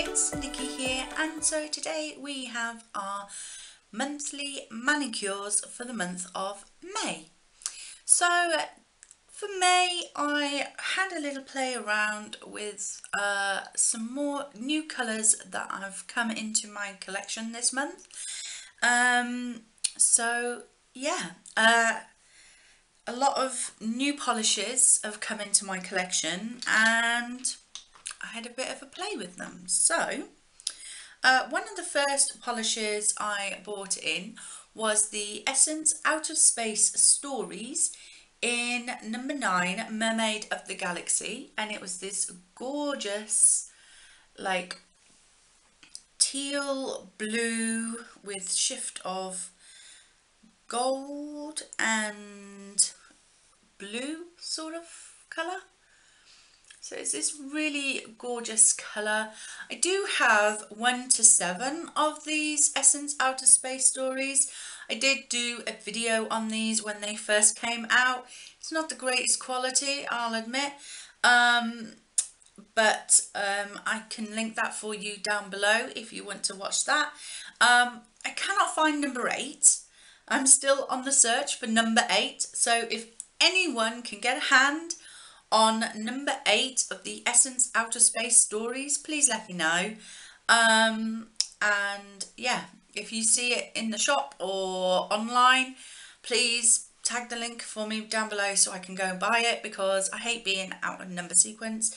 it's Nicke here and so today we have our monthly manicures for the month of May. So for May I had a little play around with uh, some more new colours that have come into my collection this month. Um, so yeah, uh, a lot of new polishes have come into my collection and I had a bit of a play with them. So, uh, one of the first polishes I bought in was the Essence Out of Space Stories in number 9 Mermaid of the Galaxy and it was this gorgeous like teal blue with shift of gold and blue sort of colour so it's this really gorgeous colour. I do have one to seven of these Essence Out of Space stories. I did do a video on these when they first came out. It's not the greatest quality, I'll admit. Um, but um, I can link that for you down below if you want to watch that. Um, I cannot find number eight. I'm still on the search for number eight. So if anyone can get a hand on number eight of the Essence Out of Space Stories, please let me know. Um, and yeah, if you see it in the shop or online, please tag the link for me down below so I can go and buy it because I hate being out of number sequence.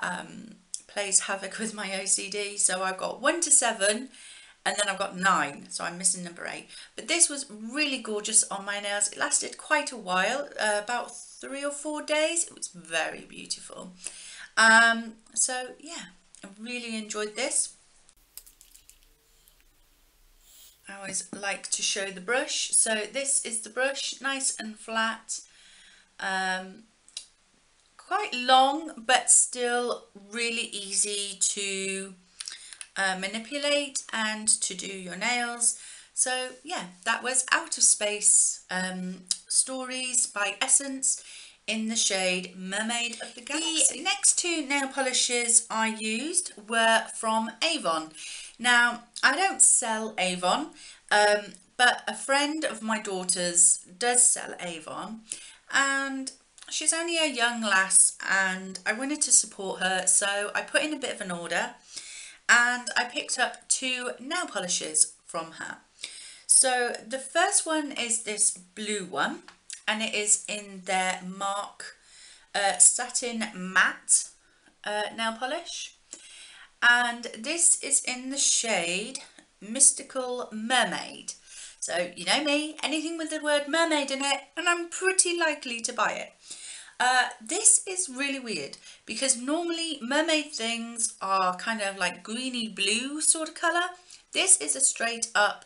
Um, plays havoc with my OCD. So I've got one to seven and then I've got nine so I'm missing number eight but this was really gorgeous on my nails it lasted quite a while uh, about three or four days. It was very beautiful. Um, so yeah, I really enjoyed this. I always like to show the brush. So this is the brush, nice and flat. Um, quite long, but still really easy to uh, manipulate and to do your nails. So yeah, that was Out of Space um, Stories by Essence in the shade Mermaid of the Galaxy. The next two nail polishes I used were from Avon. Now, I don't sell Avon, um, but a friend of my daughter's does sell Avon and she's only a young lass and I wanted to support her so I put in a bit of an order and I picked up two nail polishes from her. So the first one is this blue one and it is in their Mark uh, Satin Matte uh, nail polish. And this is in the shade Mystical Mermaid. So you know me, anything with the word mermaid in it and I'm pretty likely to buy it. Uh, this is really weird because normally mermaid things are kind of like greeny blue sort of colour. This is a straight up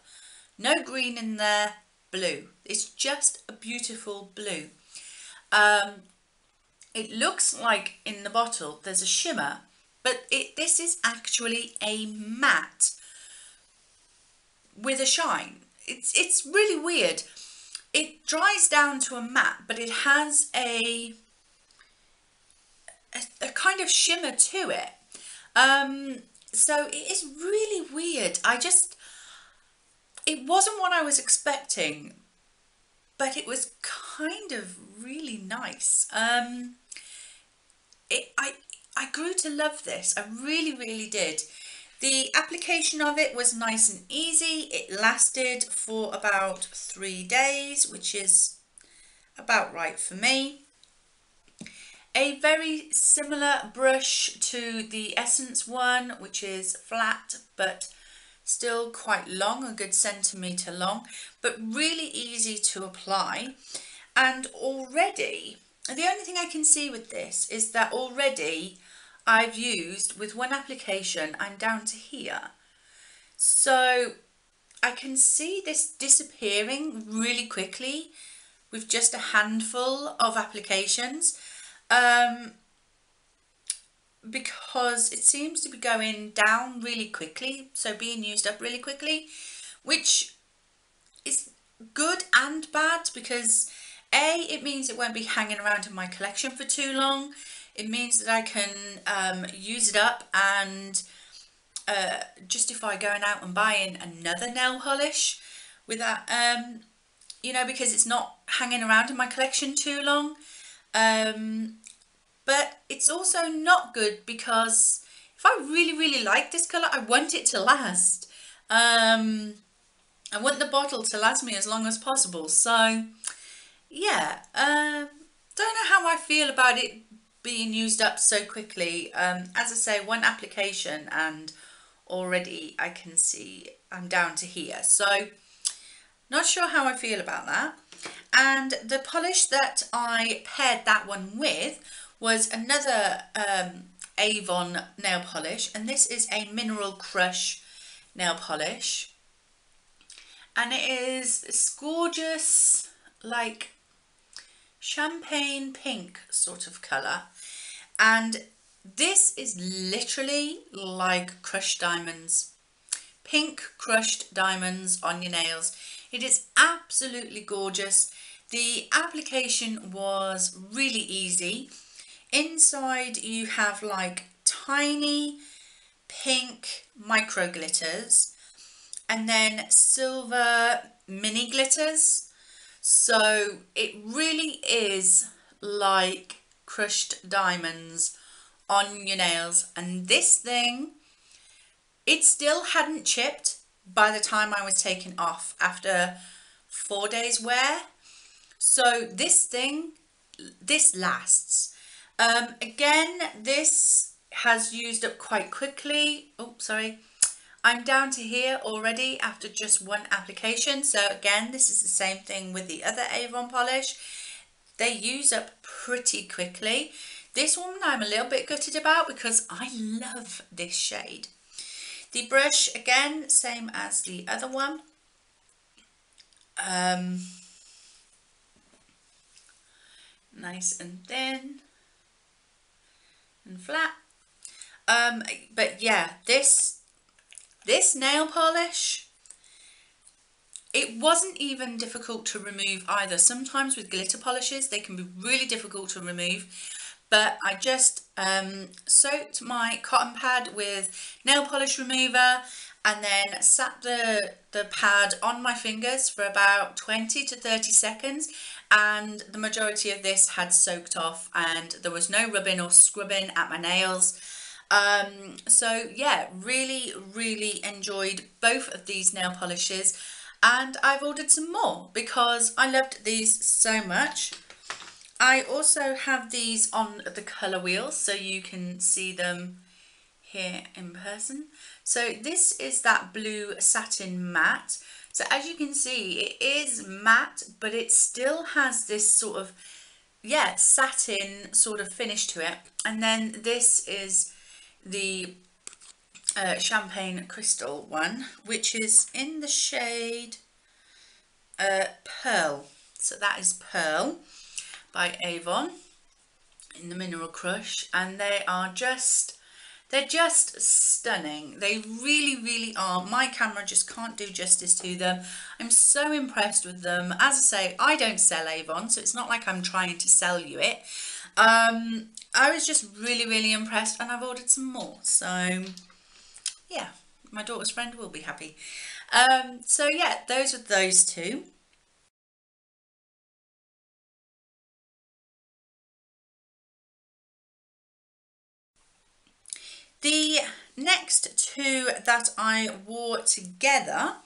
no green in there, blue. It's just a beautiful blue. Um, it looks like in the bottle there's a shimmer, but it, this is actually a matte with a shine. It's, it's really weird. It dries down to a matte, but it has a, a, a kind of shimmer to it. Um, so it is really weird. I just, it wasn't what I was expecting, but it was kind of really nice. Um, it, I, I grew to love this. I really, really did. The application of it was nice and easy. It lasted for about three days, which is about right for me. A very similar brush to the Essence one, which is flat but still quite long, a good centimetre long, but really easy to apply. And already, the only thing I can see with this is that already I've used, with one application, I'm down to here. So I can see this disappearing really quickly with just a handful of applications. Um, because it seems to be going down really quickly, so being used up really quickly, which is good and bad because A, it means it won't be hanging around in my collection for too long. It means that I can um, use it up and uh, justify going out and buying another nail polish without, um, you know, because it's not hanging around in my collection too long. Um, but it's also not good because if I really, really like this colour, I want it to last. Um, I want the bottle to last me as long as possible. So, yeah, uh, don't know how I feel about it being used up so quickly. Um, as I say, one application and already I can see I'm down to here. So, not sure how I feel about that. And the polish that I paired that one with was another um, Avon nail polish. And this is a Mineral Crush nail polish. And it is this gorgeous, like champagne pink sort of colour. And this is literally like crushed diamonds. Pink crushed diamonds on your nails. It is absolutely gorgeous. The application was really easy. Inside you have like tiny pink micro glitters and then silver mini glitters. So it really is like crushed diamonds on your nails. And this thing it still hadn't chipped by the time I was taken off after four days wear. So this thing this lasts um, again this has used up quite quickly. Oh sorry. I'm down to here already after just one application. So again this is the same thing with the other Avon polish. They use up pretty quickly. This one I'm a little bit gutted about because I love this shade. The brush, again, same as the other one. Um, nice and thin and flat. Um, but yeah, this, this nail polish, it wasn't even difficult to remove either. Sometimes with glitter polishes, they can be really difficult to remove but I just um, soaked my cotton pad with nail polish remover and then sat the, the pad on my fingers for about 20 to 30 seconds and the majority of this had soaked off and there was no rubbing or scrubbing at my nails. Um, so yeah, really, really enjoyed both of these nail polishes and I've ordered some more because I loved these so much. I also have these on the colour wheel so you can see them here in person. So this is that blue satin matte. So as you can see, it is matte, but it still has this sort of, yeah, satin sort of finish to it. And then this is the uh, champagne crystal one, which is in the shade uh, Pearl. So that is Pearl by Avon in the Mineral Crush and they are just they're just stunning. They really really are. My camera just can't do justice to them. I'm so impressed with them. As I say I don't sell Avon so it's not like I'm trying to sell you it. Um, I was just really really impressed and I've ordered some more so yeah my daughter's friend will be happy. Um, so yeah those are those two The next two that I wore together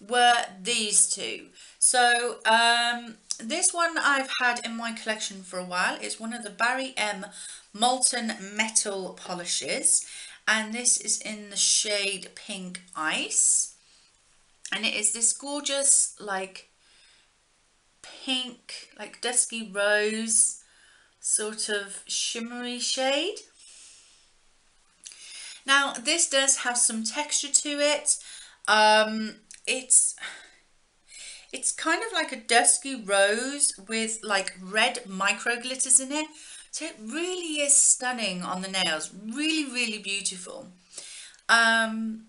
were these two. So um, this one I've had in my collection for a while. It's one of the Barry M Molten Metal Polishes. And this is in the shade Pink Ice. And it is this gorgeous like pink, like dusky rose sort of shimmery shade. Now this does have some texture to it. Um, it's it's kind of like a dusky rose with like red micro glitters in it. So it really is stunning on the nails. Really, really beautiful. Um,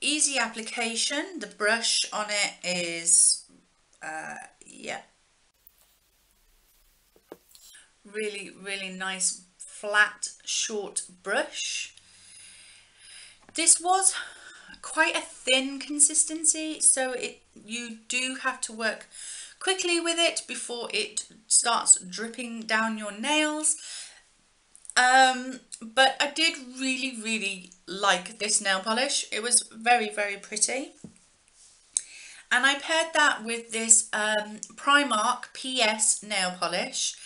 easy application. The brush on it is, uh, yeah. Really, really nice flat, short brush. This was quite a thin consistency so it you do have to work quickly with it before it starts dripping down your nails. Um, but I did really really like this nail polish. It was very very pretty. And I paired that with this um, Primark PS nail polish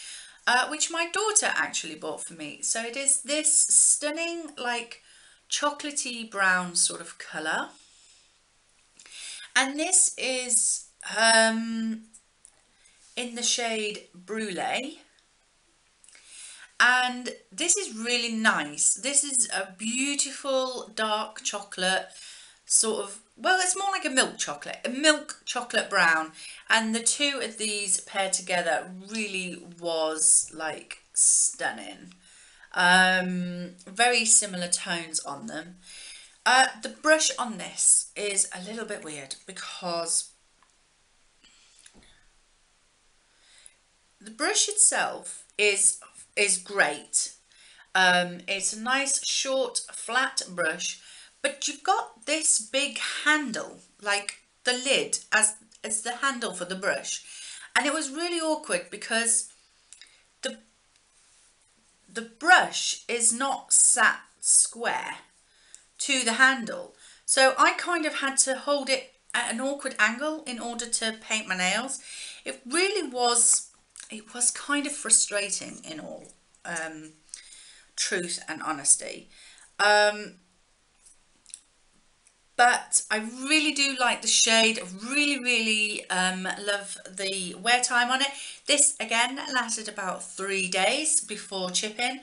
uh, which my daughter actually bought for me. So it is this stunning like chocolatey brown sort of colour. And this is um, in the shade Brulee. And this is really nice. This is a beautiful dark chocolate sort of, well, it's more like a milk chocolate, a milk chocolate brown. And the two of these paired together really was like stunning. Um, very similar tones on them. Uh, the brush on this is a little bit weird because the brush itself is is great. Um, it's a nice short flat brush but you've got this big handle like the lid as as the handle for the brush and it was really awkward because the brush is not sat square to the handle. So I kind of had to hold it at an awkward angle in order to paint my nails. It really was, it was kind of frustrating in all um, truth and honesty. Um, but I really do like the shade. Really really um, love the wear time on it. This again lasted about three days before chipping.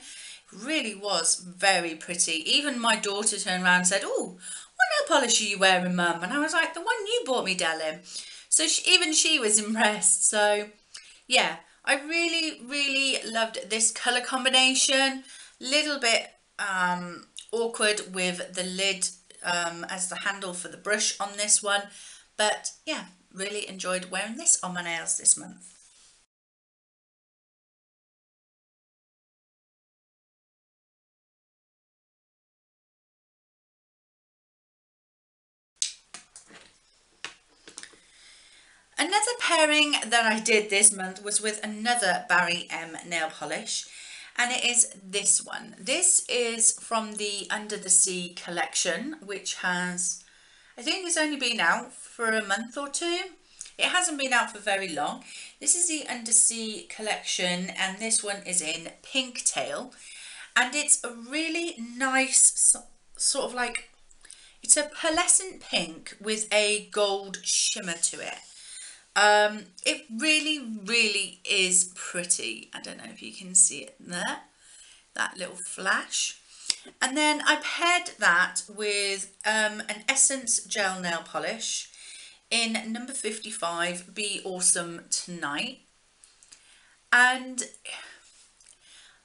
Really was very pretty. Even my daughter turned around and said oh what nail polish are you wearing mum? And I was like the one you bought me darling. So she, even she was impressed. So yeah I really really loved this color combination. Little bit um, awkward with the lid um, as the handle for the brush on this one. But yeah, really enjoyed wearing this on my nails this month. Another pairing that I did this month was with another Barry M nail polish and it is this one. This is from the Under the Sea collection, which has, I think it's only been out for a month or two. It hasn't been out for very long. This is the Undersea collection and this one is in Pinktail and it's a really nice sort of like, it's a pearlescent pink with a gold shimmer to it. Um, it really, really is pretty. I don't know if you can see it there, that little flash. And then I paired that with um, an Essence Gel Nail Polish in number 55, Be Awesome Tonight. And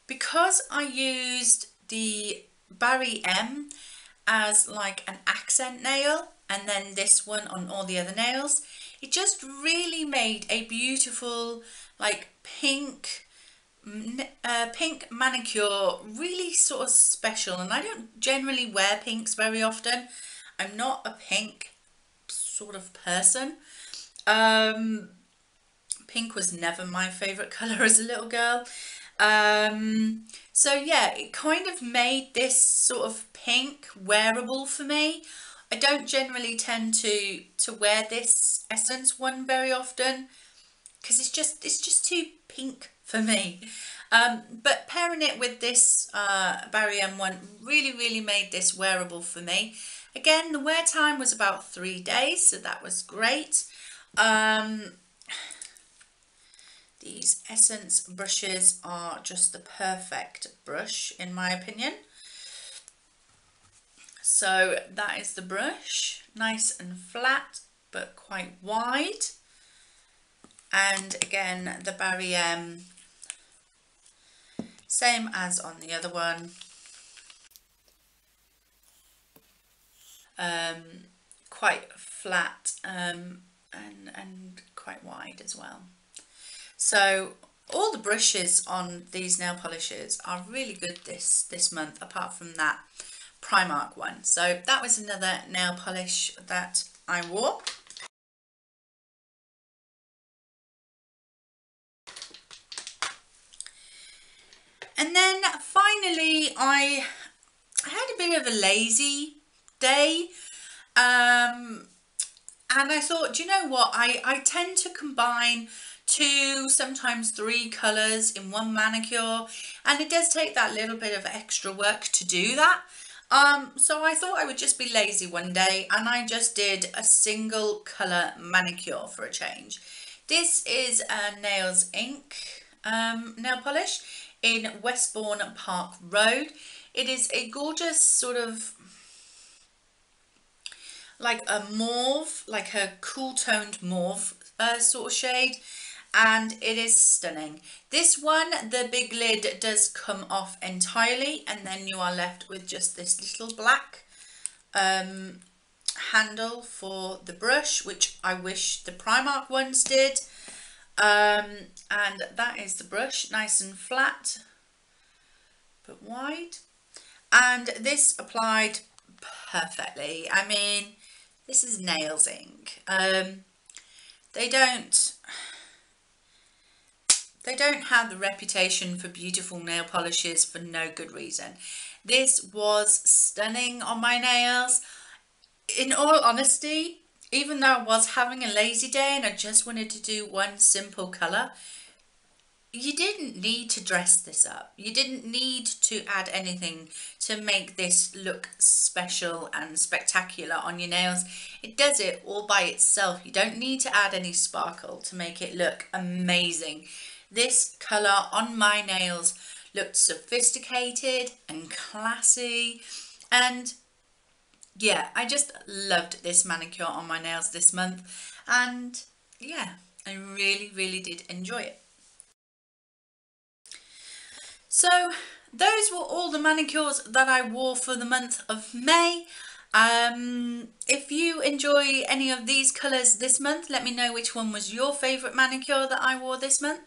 because I used the Barry M as like an accent nail and then this one on all the other nails, it just really made a beautiful like pink uh, pink manicure really sort of special. And I don't generally wear pinks very often. I'm not a pink sort of person. Um, pink was never my favorite color as a little girl. Um, so yeah it kind of made this sort of pink wearable for me I don't generally tend to to wear this essence one very often because it's just it's just too pink for me. Um, but pairing it with this uh, Barry M one really really made this wearable for me. Again the wear time was about three days so that was great. Um, these essence brushes are just the perfect brush in my opinion so that is the brush, nice and flat, but quite wide. And again, the Barry M, same as on the other one. Um, quite flat um, and, and quite wide as well. So all the brushes on these nail polishes are really good this, this month, apart from that Primark one. So that was another nail polish that I wore. And then finally, I had a bit of a lazy day. Um, and I thought, you know what? I, I tend to combine two, sometimes three colours in one manicure. And it does take that little bit of extra work to do that. Um, so I thought I would just be lazy one day and I just did a single colour manicure for a change. This is a Nails Inc um, nail polish in Westbourne Park Road. It is a gorgeous sort of like a mauve, like a cool toned mauve uh, sort of shade and it is stunning. This one, the big lid does come off entirely and then you are left with just this little black um, handle for the brush, which I wish the Primark ones did. Um, and that is the brush, nice and flat, but wide. And this applied perfectly. I mean, this is Nails Inc. Um, they don't, don't have the reputation for beautiful nail polishes for no good reason. This was stunning on my nails. In all honesty, even though I was having a lazy day and I just wanted to do one simple colour, you didn't need to dress this up. You didn't need to add anything to make this look special and spectacular on your nails. It does it all by itself. You don't need to add any sparkle to make it look amazing. This colour on my nails looked sophisticated and classy and yeah, I just loved this manicure on my nails this month and yeah, I really, really did enjoy it. So those were all the manicures that I wore for the month of May. Um, if you enjoy any of these colours this month, let me know which one was your favourite manicure that I wore this month.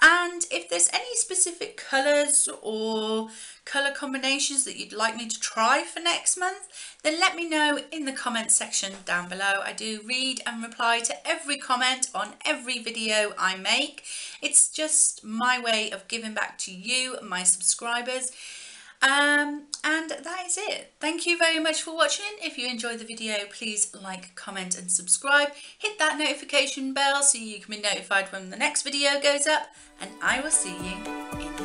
And if there's any specific colours or colour combinations that you'd like me to try for next month, then let me know in the comment section down below. I do read and reply to every comment on every video I make. It's just my way of giving back to you, my subscribers. Um, and that is it. Thank you very much for watching. If you enjoyed the video, please like, comment and subscribe. Hit that notification bell so you can be notified when the next video goes up and I will see you